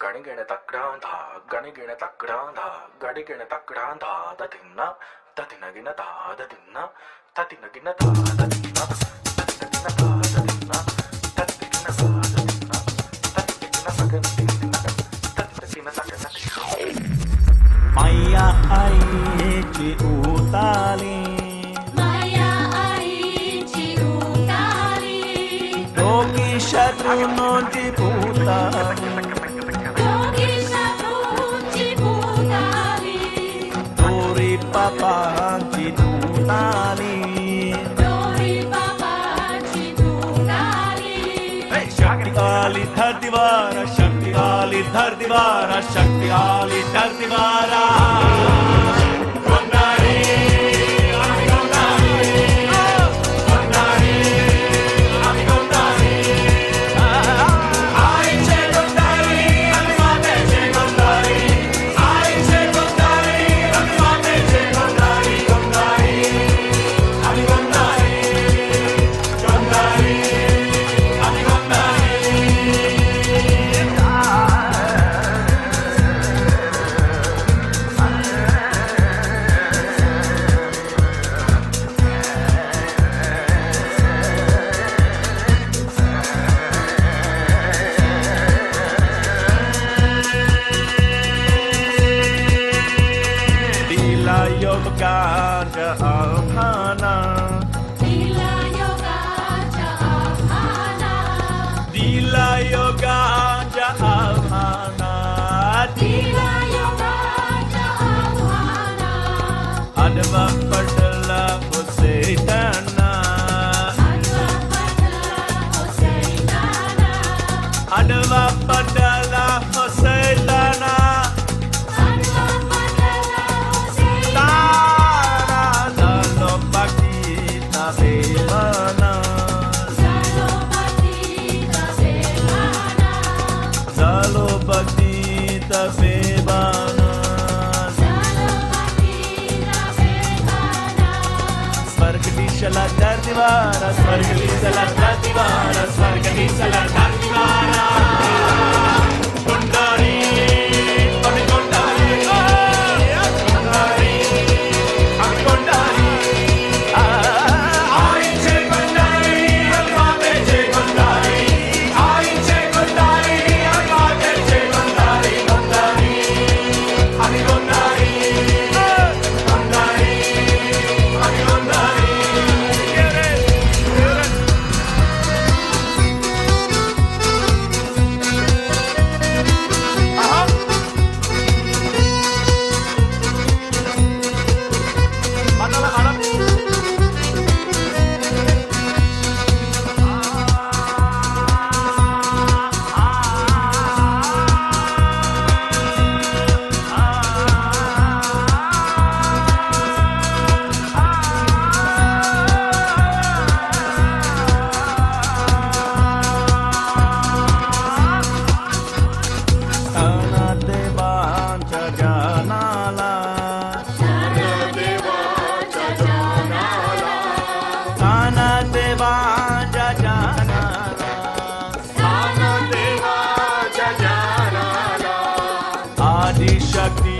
ಗಣಿಗೆಣ ತಕ್ರಾಂಧ ಗಣಿಗೆಣ ತಕ್ರಾಂಧ ಗಡಿಗೆಣ ತಕ್ರಾಂಧ ದದಿನ್ನ ತದಿನಗಿನ ತಾದದಿನ್ನ ತದಿನಗಿನ ತಾದದಿನ್ನ ತದಿನಗಿನ ತಾದದಿನ್ನ ತದಿನಗಿನ ಸಾದದಿನ್ನ ತದಿನಗಿನ ಸಗನ ದಿನ್ನ ತದಿನಗಿನ ಸಗನ Maya aici utali Maya aici utali, Doki დუნალი დორი ბაბაჩი დუნალი. ე შაკტალი თარდივარა შაკტალი თარდივარა შაკტალი თარდივარა जहा ಸಲಾದಾರ್ತಿವಾರ ಸ್ವರ್ಗದಿ ಸಲಾದಾರ್ತಿವಾರ ಸ್ವರ್ಗದಿ ಸಲಾದಾರ್ತಿವಾರ Adi Shakti